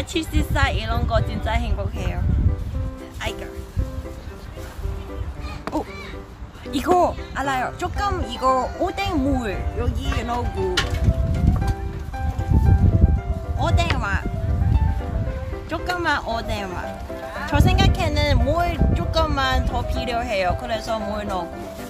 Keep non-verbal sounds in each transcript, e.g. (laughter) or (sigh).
아치시사 이런 거 진짜 행복해요. 아이고. 오, 이거 알아요. 조금 이거 오뎅물 여기 넣고 오뎅맛 조금만 오뎅맛. 저 생각에는 물 조금만 더 필요해요. 그래서 물 넣고.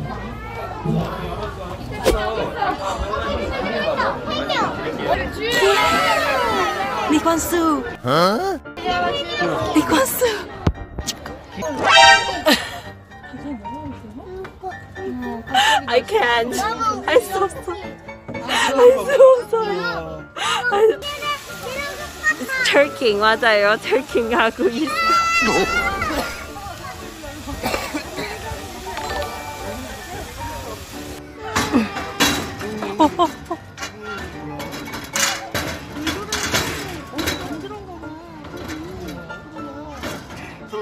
Lee Kuan Su. Lee Kuan Su. I can't. I'm so sorry. I'm so sorry. I'm... Turking 맞아요. Turking 하고 있어. 저 (laughs)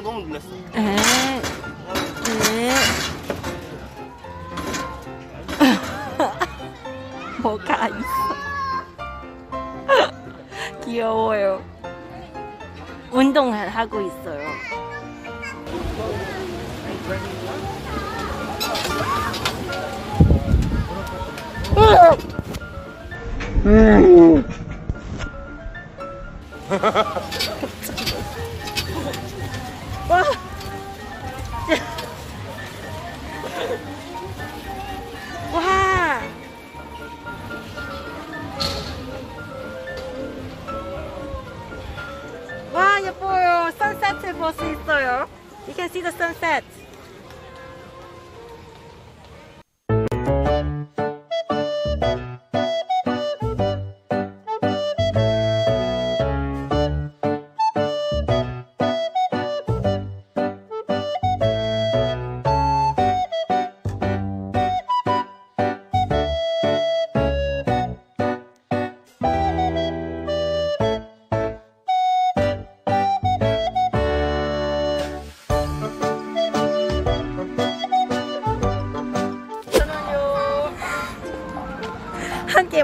너무 놀랐어. 에, 에. (laughs) 뭐가 있어? (laughs) 귀여워요. 운동을 하고 있어요. 와. (laughs) horse is there. You can see the sunset.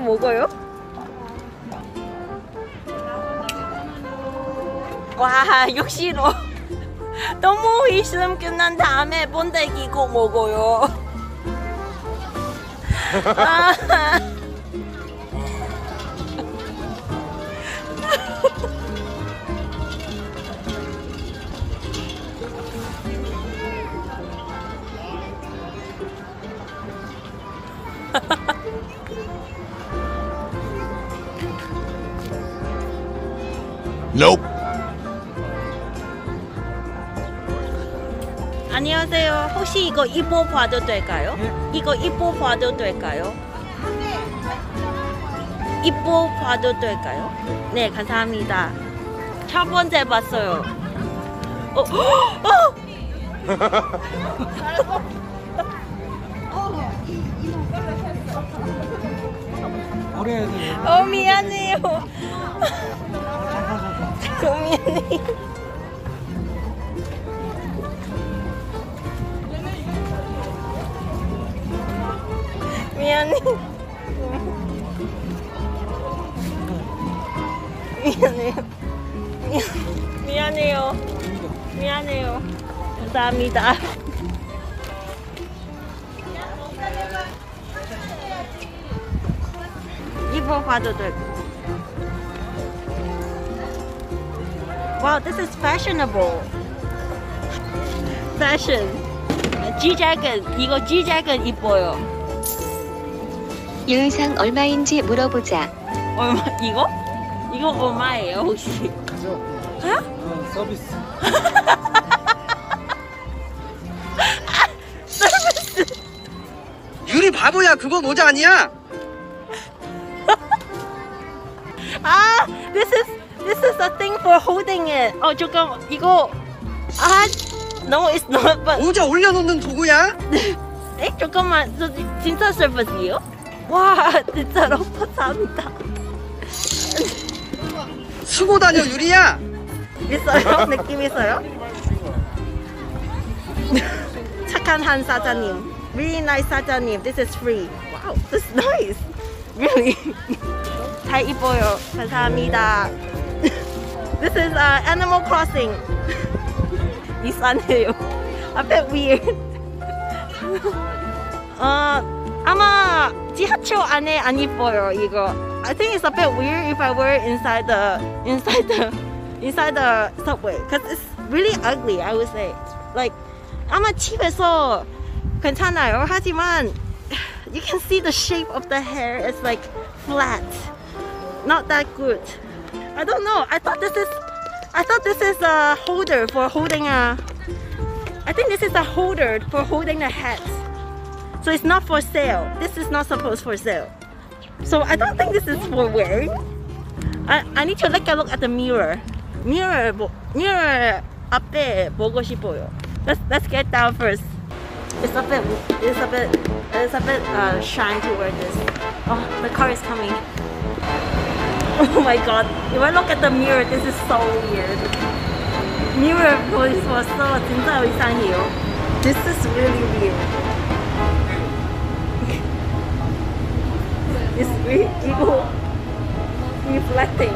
먹어요. 와 역시 너 (laughs) 너무 있음 끝난 다음에 번데기고 먹어요. 아. (laughs) (laughs) Nope. 안녕하세요. 혹시 이거 입어 봐도 될까요? 이거 입어 봐도 될까요? 입어 봐도 될까요? 네, 감사합니다. 첫 번째 봤어요. 어, 어! 어, 미안해요. 미안해요. (laughs) 미안해. 미안해요. 미안- 미안해요. 미안해요. 감사합니다. 입어봐도 되고. Wow, this is fashionable. Fashion. G-Dragon. 이거 G-Dragon 이뻐요. 이 의상 얼마인지 물어보자. 얼마 이거? 이거 얼마예요 혹시? 어? 어, 서비스. 서비스. (laughs) 유리 바보야 그거 모자 아니야? 아, this is this is a thing for holding it. 어 잠깐 이거 아, no, it's not. But 모자 올려놓는 도구야? 에 잠깐만, 저 진짜 서비스예요? 와, 진짜로 감사합니다. 수고 다녀 유리야 있어요? 느낌 있어요? 착한 한 사장님. Really nice 사장님. This is free. Wow, this is nice. Really. 잘 입어요. 감사합니다. (laughs) This is uh, Animal Crossing. (laughs) 이상해요. A bit weird. (laughs) 어, 아마 지하철 안에 안 입어요 이거. I think it's a bit weird if I were inside the inside the inside the subway because it's really ugly. I would say. Like 아마 집에서 괜찮아요. 하지만 you can see the shape of the hair. It's like flat. Not that good. I don't know. I thought this is I thought this is a holder for holding a I think this is a holder for holding the hat. So it's not for sale. This is not supposed for sale. So I don't think this is for wearing. I, I need to take a look at the mirror. Mirror, 뭐, mirror 앞에 보고 싶어요. Let's let's get down first. It's a bit, it's a bit, it's a bit uh, shine to wear this. Oh, the car is coming. (laughs) Oh my god, if I look at the mirror, this is so weird. Mirror police was so This is really weird. (laughs) it's really evil reflecting.